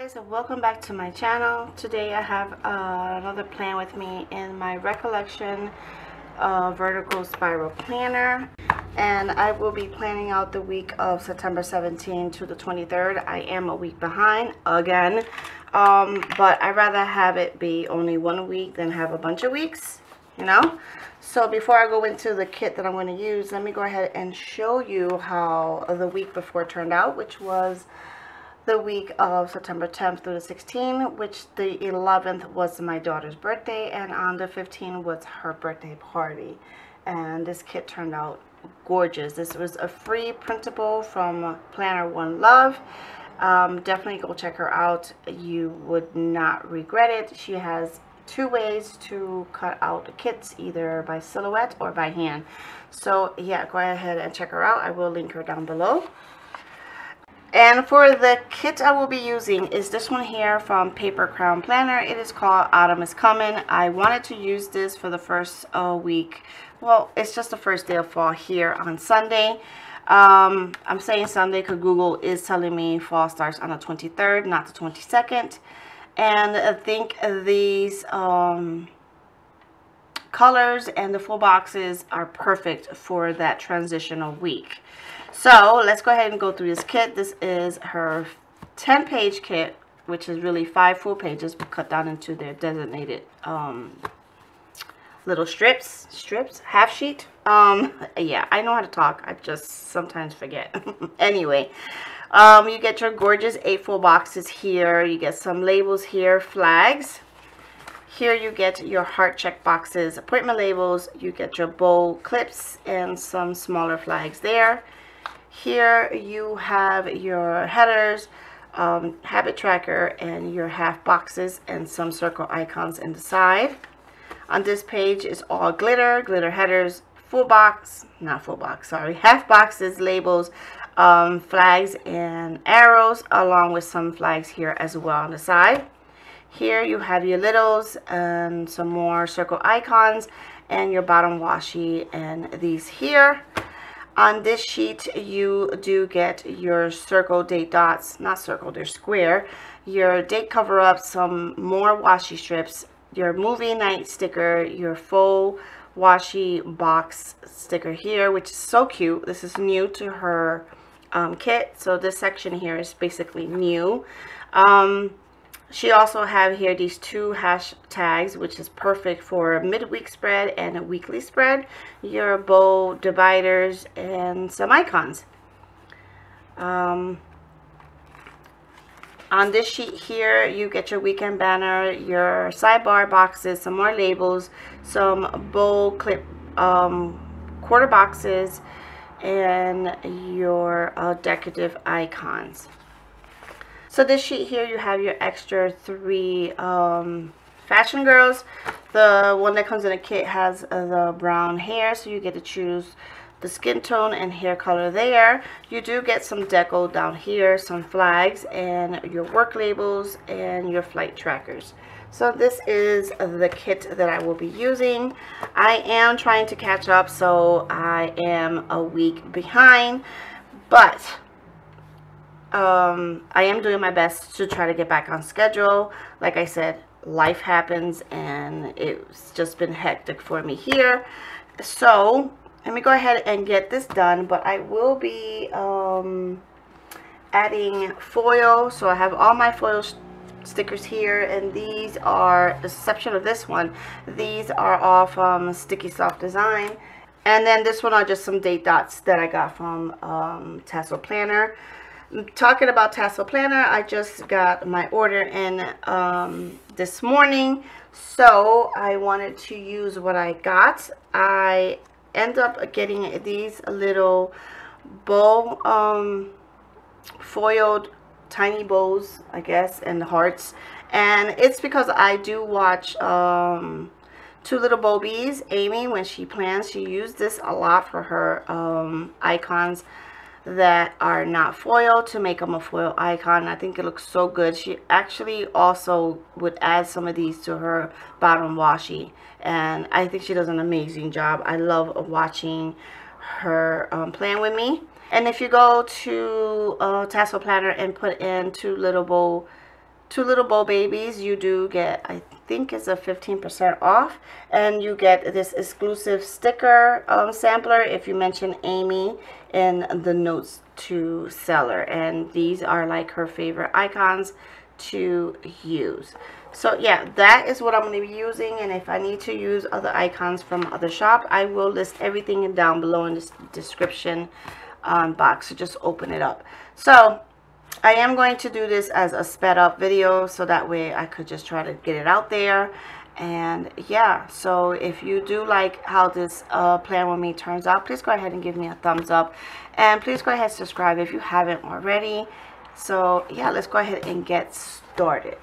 guys welcome back to my channel. Today I have uh, another plan with me in my recollection uh, vertical spiral planner. And I will be planning out the week of September 17 to the 23rd I am a week behind again. Um, but I rather have it be only one week than have a bunch of weeks you know? So before I go into the kit that I'm going to use let me go ahead and show you how the week before turned out which was the week of September 10th through the 16th, which the 11th was my daughter's birthday, and on the 15th was her birthday party. And this kit turned out gorgeous. This was a free printable from Planner One Love. Um, definitely go check her out. You would not regret it. She has two ways to cut out kits, either by silhouette or by hand. So yeah, go ahead and check her out. I will link her down below. And for the kit I will be using is this one here from Paper Crown Planner. It is called Autumn is Coming. I wanted to use this for the first uh, week. Well, it's just the first day of fall here on Sunday. Um, I'm saying Sunday because Google is telling me fall starts on the 23rd, not the 22nd. And I think these um, colors and the full boxes are perfect for that transitional week. So let's go ahead and go through this kit. This is her 10 page kit, which is really five full pages cut down into their designated um, little strips, strips, half sheet. Um, yeah, I know how to talk. I just sometimes forget. anyway, um, you get your gorgeous eight full boxes here. You get some labels here, flags. Here you get your heart check boxes, appointment labels. You get your bow clips and some smaller flags there. Here you have your headers, um, habit tracker, and your half boxes and some circle icons in the side. On this page is all glitter, glitter headers, full box, not full box, sorry, half boxes, labels, um, flags, and arrows, along with some flags here as well on the side. Here you have your littles and some more circle icons and your bottom washi and these here on this sheet, you do get your circle date dots, not circle, they're square, your date cover up, some more washi strips, your movie night sticker, your full washi box sticker here, which is so cute. This is new to her um, kit, so this section here is basically new. Um, she also have here these two hashtags, which is perfect for a midweek spread and a weekly spread. Your bow dividers and some icons. Um, on this sheet here, you get your weekend banner, your sidebar boxes, some more labels, some bow clip um, quarter boxes, and your uh, decorative icons. So this sheet here, you have your extra three um, fashion girls. The one that comes in a kit has uh, the brown hair, so you get to choose the skin tone and hair color there. You do get some deco down here, some flags, and your work labels and your flight trackers. So this is the kit that I will be using. I am trying to catch up, so I am a week behind, but um, I am doing my best to try to get back on schedule. Like I said, life happens and it's just been hectic for me here. So let me go ahead and get this done. But I will be um, adding foil. So I have all my foil stickers here and these are, the exception of this one, these are all from Sticky Sloth Design. And then this one are just some date dots that I got from um, Tasseled Planner talking about Tasseled Planner, I just got my order in um, this morning. So I wanted to use what I got. I end up getting these little bow um, foiled tiny bows, I guess, and hearts. And it's because I do watch um, Two Little Bow Bees, Amy, when she plans, she used this a lot for her um, icons that are not foil to make them a foil icon. I think it looks so good. She actually also would add some of these to her bottom washi. And I think she does an amazing job. I love watching her um, playing with me. And if you go to uh, Tasseled Planner and put in two little bow two little bow babies you do get I think it's a 15% off. And you get this exclusive sticker um, sampler if you mention Amy in the notes to seller. And these are like her favorite icons to use. So yeah that is what I'm going to be using. And if I need to use other icons from other shop I will list everything down below in the description um, box. So just open it up. So I am going to do this as a sped up video so that way I could just try to get it out there. And yeah so if you do like how this uh, plan with me turns out please go ahead and give me a thumbs up. And please go ahead and subscribe if you haven't already. So yeah let's go ahead and get started